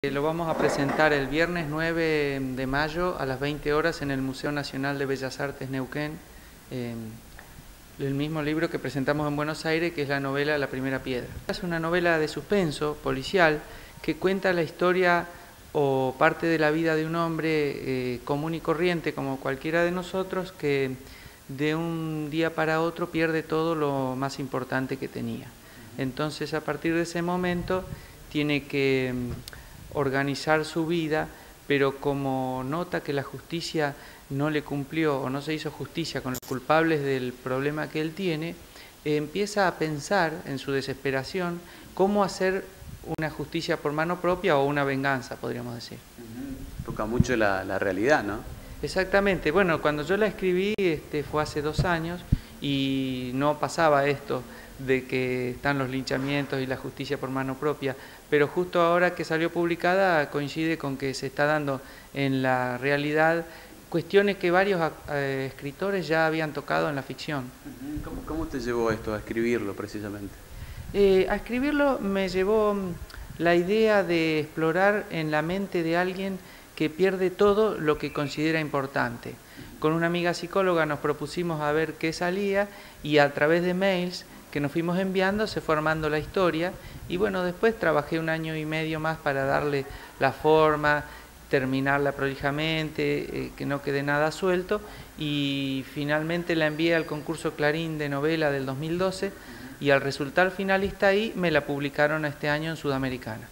Eh, Lo vamos a presentar el viernes 9 de mayo a las 20 horas en el Museo Nacional de Bellas Artes Neuquén. eh, el mismo libro que presentamos en Buenos Aires, que es la novela La Primera Piedra. Es una novela de suspenso, policial, que cuenta la historia o parte de la vida de un hombre eh, común y corriente, como cualquiera de nosotros, que de un día para otro pierde todo lo más importante que tenía. Entonces, a partir de ese momento, tiene que organizar su vida, pero como nota que la justicia no le cumplió o no se hizo justicia con los culpables del problema que él tiene, eh, empieza a pensar en su desesperación cómo hacer una justicia por mano propia o una venganza, podríamos decir. Toca mucho la, la realidad, ¿no? Exactamente, bueno, cuando yo la escribí este, fue hace dos años y no pasaba esto de que están los linchamientos y la justicia por mano propia, pero justo ahora que salió publicada coincide con que se está dando en la realidad cuestiones que varios eh, escritores ya habían tocado en la ficción. ¿Cómo, cómo te llevó esto a escribirlo precisamente? Eh, a escribirlo me llevó mm, la idea de explorar en la mente de alguien que pierde todo lo que considera importante. Con una amiga psicóloga nos propusimos a ver qué salía y a través de mails que nos fuimos enviando se fue armando la historia y bueno, después trabajé un año y medio más para darle la forma, terminarla prolijamente, eh, que no quede nada suelto y finalmente la envié al concurso Clarín de novela del 2012 y al resultar finalista ahí me la publicaron este año en Sudamericana.